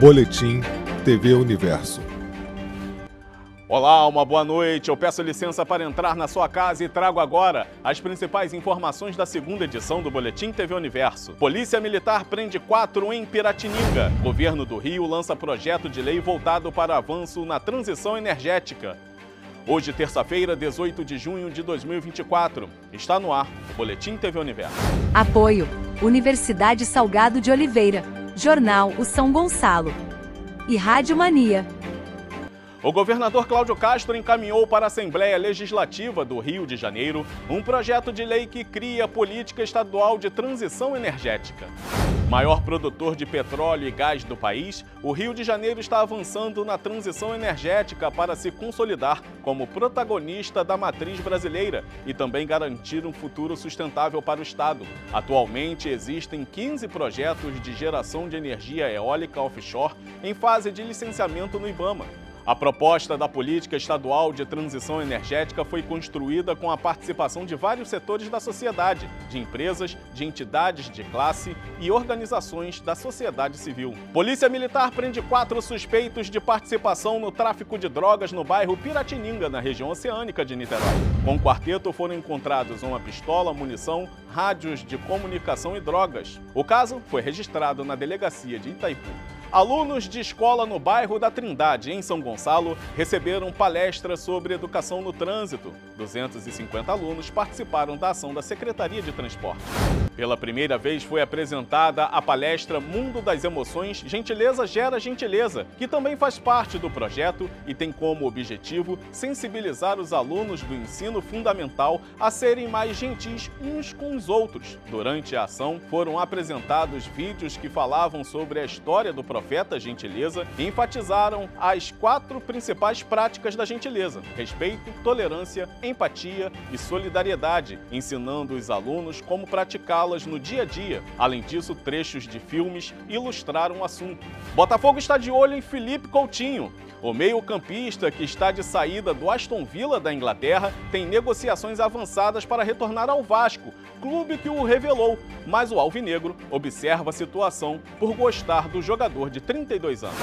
Boletim TV Universo. Olá, uma boa noite. Eu peço licença para entrar na sua casa e trago agora as principais informações da segunda edição do Boletim TV Universo. Polícia Militar prende quatro em Piratininga. Governo do Rio lança projeto de lei voltado para avanço na transição energética. Hoje, terça-feira, 18 de junho de 2024. Está no ar o Boletim TV Universo. Apoio: Universidade Salgado de Oliveira, Jornal O São Gonçalo e Rádio Mania. O governador Cláudio Castro encaminhou para a Assembleia Legislativa do Rio de Janeiro um projeto de lei que cria a política estadual de transição energética. Maior produtor de petróleo e gás do país, o Rio de Janeiro está avançando na transição energética para se consolidar como protagonista da matriz brasileira e também garantir um futuro sustentável para o Estado. Atualmente existem 15 projetos de geração de energia eólica offshore em fase de licenciamento no IBAMA. A proposta da política estadual de transição energética foi construída com a participação de vários setores da sociedade, de empresas, de entidades de classe e organizações da sociedade civil. Polícia Militar prende quatro suspeitos de participação no tráfico de drogas no bairro Piratininga, na região oceânica de Niterói. Com o quarteto foram encontrados uma pistola, munição, rádios de comunicação e drogas. O caso foi registrado na delegacia de Itaipu. Alunos de escola no bairro da Trindade, em São Gonçalo, receberam palestra sobre educação no trânsito. 250 alunos participaram da ação da Secretaria de Transporte. Pela primeira vez foi apresentada a palestra Mundo das Emoções Gentileza Gera Gentileza, que também faz parte do projeto e tem como objetivo sensibilizar os alunos do ensino fundamental a serem mais gentis uns com os outros. Durante a ação, foram apresentados vídeos que falavam sobre a história do profeta Gentileza e enfatizaram as quatro principais práticas da gentileza: respeito, tolerância, empatia e solidariedade, ensinando os alunos como praticá-las no dia a dia. Além disso, trechos de filmes ilustraram o assunto. Botafogo está de olho em Felipe Coutinho. O meio-campista, que está de saída do Aston Villa da Inglaterra, tem negociações avançadas para retornar ao Vasco, clube que o revelou, mas o Alvinegro observa a situação por gostar do jogador de 32 anos.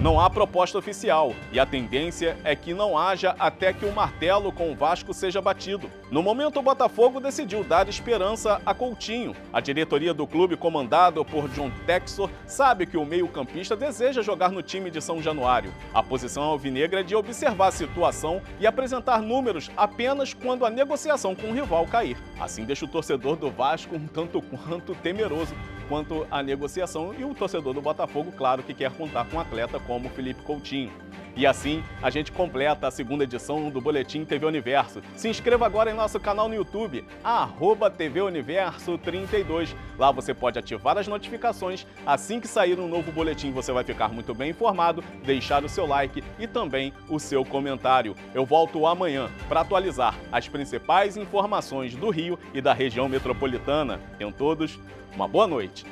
Não há proposta oficial e a tendência é que não haja até que o martelo com o Vasco seja batido. No momento, o Botafogo decidiu dar esperança a Coutinho. A diretoria do clube, comandado por John Texor, sabe que o meio-campista deseja jogar no time de São Januário. A posição alvinegra é de observar a situação e apresentar números apenas quando a negociação com o rival cair. Assim deixa o torcedor do Vasco um tanto quanto temeroso quanto à negociação e o torcedor do Botafogo, claro, que quer contar com um atleta como Felipe Coutinho. E assim a gente completa a segunda edição do Boletim TV Universo. Se inscreva agora em nosso canal no YouTube, arroba TV Universo 32. Lá você pode ativar as notificações. Assim que sair um novo boletim, você vai ficar muito bem informado, deixar o seu like e também o seu comentário. Eu volto amanhã para atualizar as principais informações do Rio e da região metropolitana. Tenham todos uma boa noite.